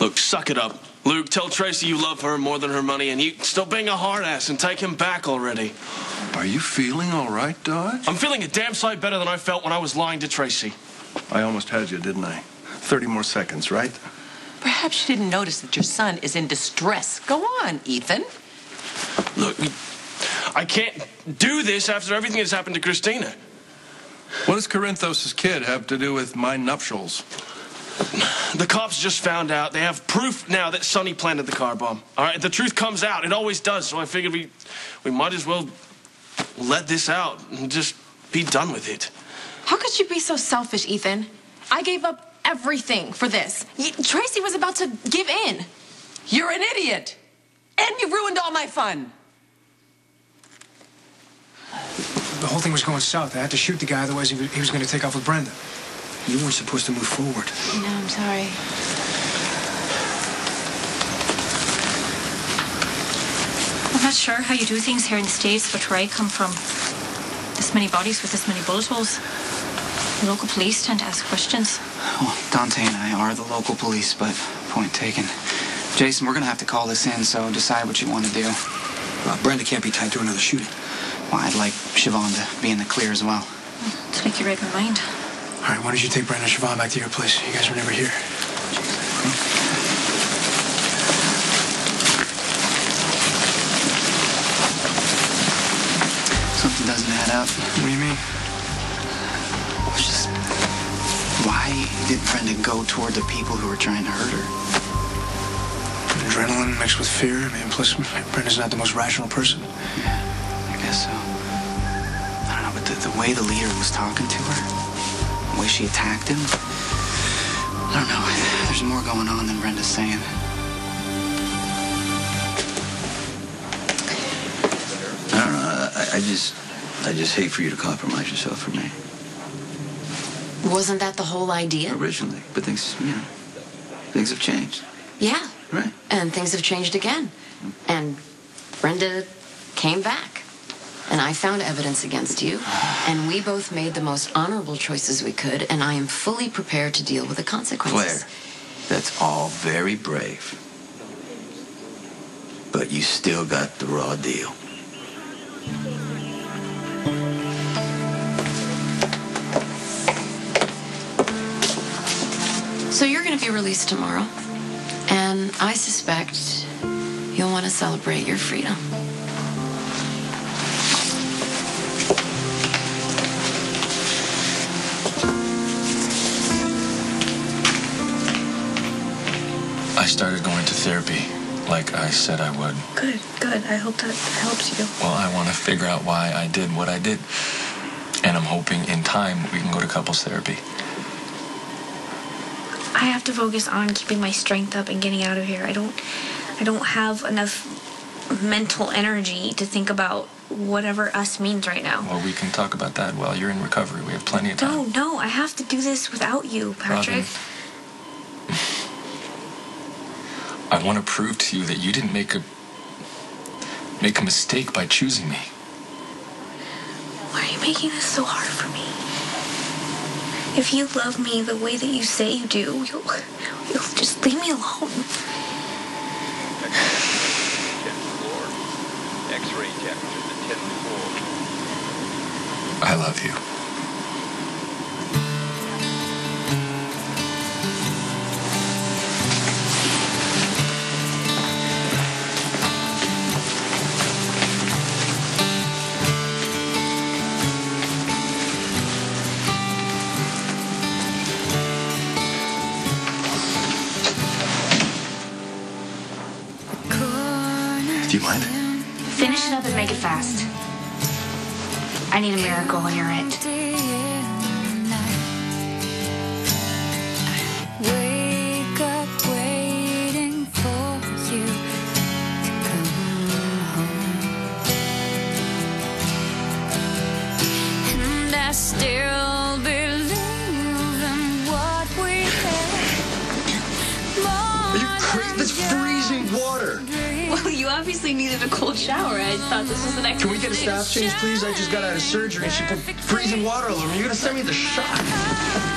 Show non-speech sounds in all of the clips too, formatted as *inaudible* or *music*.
Look, suck it up. Luke, tell Tracy you love her more than her money, and you stop being a hard ass and take him back already. Are you feeling all right, Dodge? I'm feeling a damn sight better than I felt when I was lying to Tracy. I almost had you, didn't I? 30 more seconds, right? Perhaps you didn't notice that your son is in distress. Go on, Ethan. Look, I can't do this after everything that's happened to Christina. What does Corinthos' kid have to do with my nuptials? The cops just found out. They have proof now that Sonny planted the car bomb. All right, the truth comes out. It always does. So I figured we, we might as well let this out and just be done with it. How could you be so selfish, Ethan? I gave up everything for this. Y- Tracy was about to give in. You're an idiot. And you ruined all my fun. The whole thing was going south. I had to shoot the guy, otherwise he was, he was going to take off with Brenda. You weren't supposed to move forward. No, I'm sorry. I'm not sure how you do things here in the States, but where I come from, this many bodies with this many bullet holes. The local police tend to ask questions. Well, Dante and I are the local police, but point taken. Jason, we're gonna have to call this in, so decide what you want to do. Well, Brenda can't be tied to another shooting. Well, I'd like Siobhan to be in the clear as well. To make you read my mind. All right, why don't you take Brenda and Siobhan back to your place? You guys were never here. Something doesn't add up. What do you mean? It's just why did Brenda go toward the people who were trying to hurt her? Adrenaline mixed with fear. I mean, plus Brenda's not the most rational person. Yeah, I guess so. I don't know, but the, the way the leader was talking to her, way she attacked him, I don't know. There's more going on than Brenda's saying. I don't know. I, I just, I just hate for you to compromise yourself for me Wasn't that the whole idea? originally. But things, you know, things have changed, Yeah. right? And things have changed again. And Brenda came back. And I found evidence against you. And we both made the most honorable choices we could. And I am fully prepared to deal with the consequences. Claire, that's all very brave. But you still got the raw deal. So you're going to be released tomorrow. And I suspect you'll want to celebrate your freedom. Started going to therapy like I said I would. Good, good. I hope that helps you. Well, I want to figure out why I did what I did. And I'm hoping in time we can go to couples therapy. I have to focus on keeping my strength up and getting out of here. I don't I don't have enough mental energy to think about whatever us means right now. Well, we can talk about that while you're in recovery. We have plenty of time. No, no, I have to do this without you, Patrick. I want to prove to you that you didn't make a make a mistake by choosing me. Why are you making this so hard for me? If you love me the way that you say you do, you'll, you'll just leave me alone. X-ray check to the 10th floor. I love you. Fast. I need a miracle and you're it. Well, *laughs* you obviously needed a cold shower. I thought this was the next. Can we get a staff change, please? I just got out of surgery and she put freezing water all over me. You're gonna send me the shot.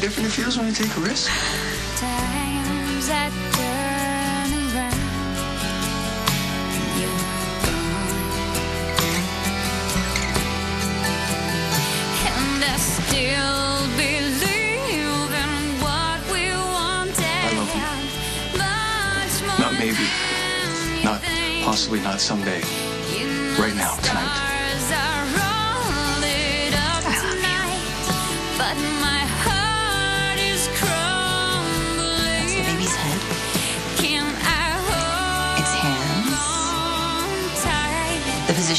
Different it feels when you take a risk? Times that turn around, you're gone. And I still believe in what we wanted. I love you. Not maybe. Not possibly not someday. Right now, tonight. stars are all lit up tonight, but my heart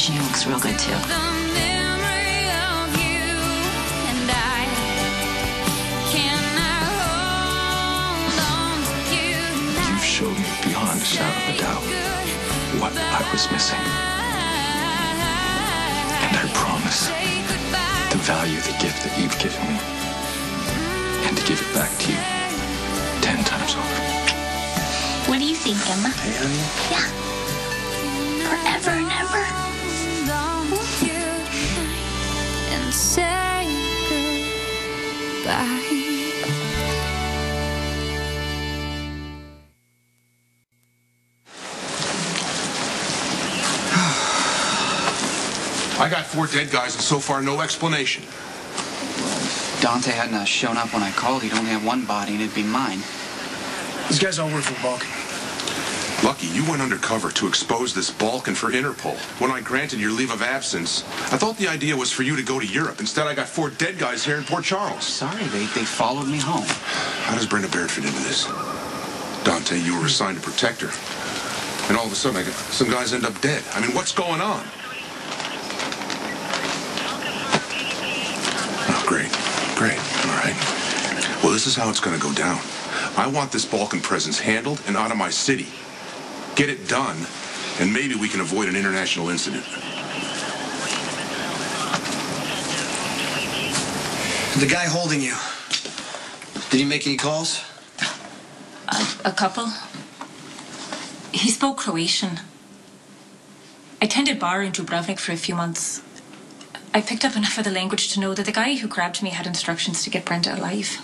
tight? The positioning looks real good too. The memory of you and I. Can I hold on to you You've showed me beyond a shadow of a doubt what I was missing. And I promise to value the gift that you've given me and to give it back to you ten times over. What do you think, Emma? Hey, honey. Yeah. I got four dead guys and so far no explanation. Dante hadn't shown up when I called. He'd only have one body, and it'd be mine. These guys all work for Balkan. Lucky, you went undercover to expose this Balkan for Interpol. When I granted your leave of absence, I thought the idea was for you to go to Europe. Instead, I got four dead guys here in Port Charles. Sorry, they, they followed me home. How does Brenda Barrett fit into this? Dante, you were assigned to protect her. And all of a sudden, I got, some guys end up dead. I mean, what's going on? Oh, great. Great. All right. Well, this is how it's going to go down. I want this Balkan presence handled and out of my city. Get it done, and maybe we can avoid an international incident. The guy holding you. Did he make any calls? A couple. He spoke Croatian. I tended bar in Dubrovnik for a few months. I picked up enough of the language to know that the guy who grabbed me had instructions to get Brenda alive.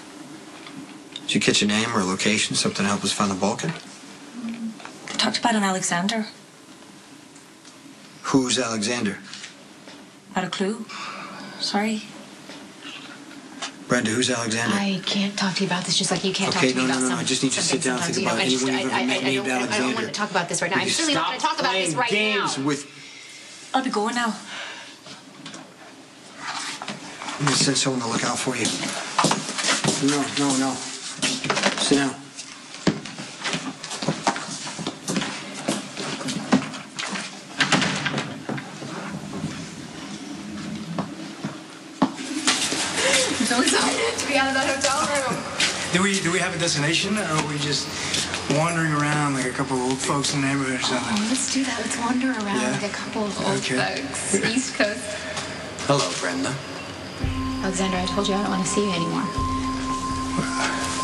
Did you catch a name or a location, something to help us find the Balkan? They talked about an Alexander. Who's Alexander? Not a clue. Sorry. Brenda, who's Alexander? I can't talk to you about this just like you can't Okay, talk to no, me no, about no, no, some- I just need you to sit down and think about you know, I anyone you've ever I- I- met I named don't- I don't want to talk about this right now. I Will you really don't going to talk about this playing right games now. with. I'll be going now. I'm gonna send someone to look out for you. No, no, no. Sit down. To be out of that hotel room. Do we do we have a destination, or are we just wandering around like a couple of old folks in the neighborhood or oh, something? Oh, let's do that. Let's wander around Yeah. like a couple of old Okay. folks. East Coast. Hello, Brenda. Alexander, I told you I don't want to see you anymore.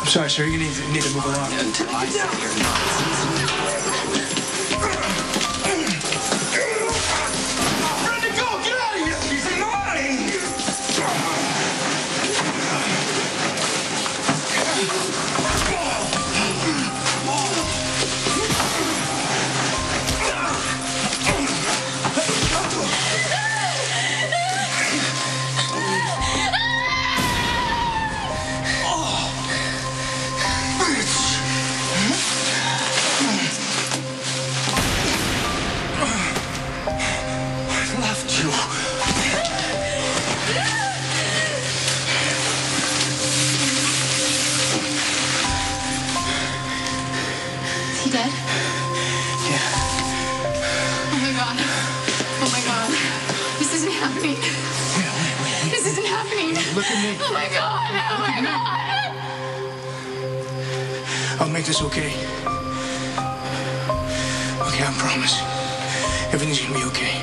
I'm sorry, sir. You need to, need to move along. Until I say you're not. Isn't happening. This isn't happening. Look at me. Oh my god. Oh my god. I'll make this okay. Okay, I promise. Everything's gonna be okay.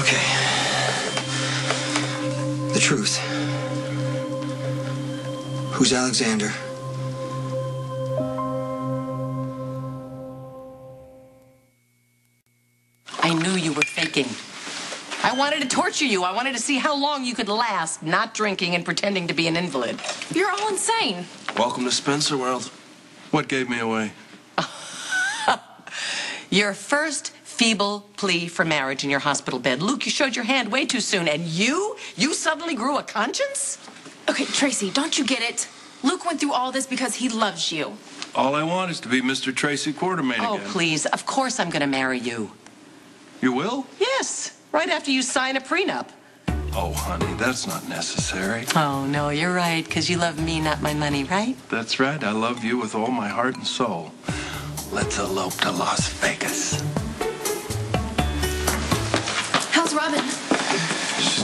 Okay truth. Who's Alexander? I knew you were faking. I wanted to torture you. I wanted to see how long you could last not drinking and pretending to be an invalid. You're all insane. Welcome to Spencer World. What gave me away? *laughs* Your first feeble plea for marriage in your hospital bed. Luke, you showed your hand way too soon. And you? You suddenly grew a conscience? Okay, Tracy, don't you get it? Luke went through all this because he loves you. All I want is to be Mr. Tracy Quartermaine Oh, again. Oh, please. Of course I'm going to marry you. You will? Yes, right after you sign a prenup. Oh, honey, that's not necessary. Oh, no, you're right, because you love me, not my money, right? That's right. I love you with all my heart and soul. Let's elope to Las Vegas.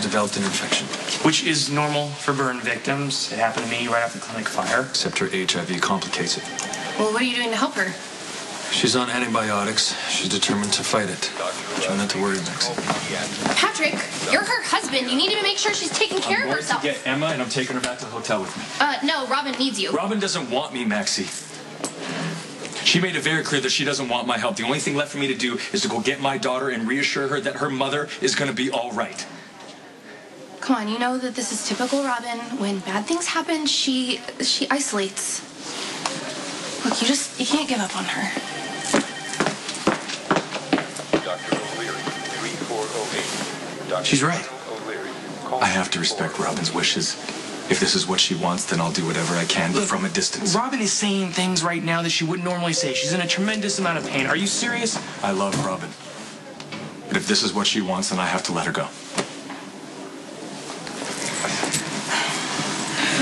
Developed an infection. Which is normal for burn victims. It happened to me right after the clinic fire. Except her HIV complicates it. Well, what are you doing to help her? She's on antibiotics. She's determined to fight it. Try not to worry, Maxie. Patrick, you're her husband. You need to make sure she's taking care I'm of going herself. to get Emma and I'm taking her back to the hotel with me. Uh, no, Robin needs you. Robin doesn't want me, Maxie. She made it very clear that she doesn't want my help. The only thing left for me to do is to go get my daughter and reassure her that her mother is going to be all right. Come on, you know that this is typical Robin. When bad things happen, she she isolates. Look, you just you can't give up on her. dr She's right. I have to respect Robin's wishes. If this is what she wants, then I'll do whatever I can, but from a distance. Robin is saying things right now that she wouldn't normally say. She's in a tremendous amount of pain. Are you serious? I love Robin. But if this is what she wants, then I have to let her go.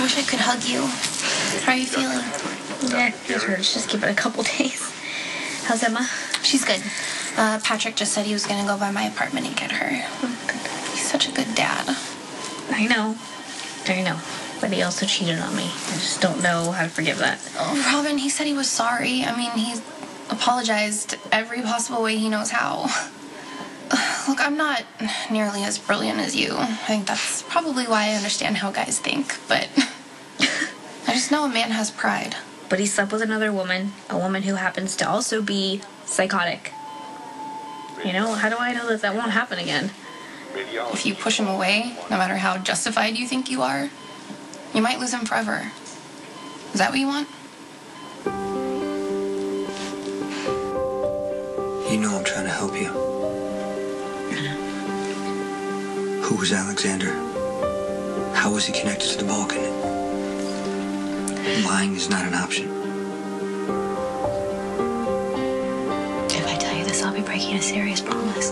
Wish I could hug you. How are you feeling? Yeah, it hurts. Just give it a couple *laughs* days. How's Emma? She's good. Uh, Patrick just said he was gonna go by my apartment and get her. He's such a good dad. I know. I know. But he also cheated on me. I just don't know how to forgive that. Oh, Robin, he said he was sorry. I mean, he apologized every possible way he knows how. *sighs* Look, I'm not nearly as brilliant as you. I think that's probably why I understand how guys think, but *laughs* just know a man has pride. But he slept with another woman, a woman who happens to also be psychotic. You know, how do I know that that won't happen again? If you push him away, no matter how justified you think you are, you might lose him forever. Is that what you want? You know I'm trying to help you. Who was Alexander? How was he connected to the Balkan? Lying is not an option. If I tell you this, I'll be breaking a serious promise.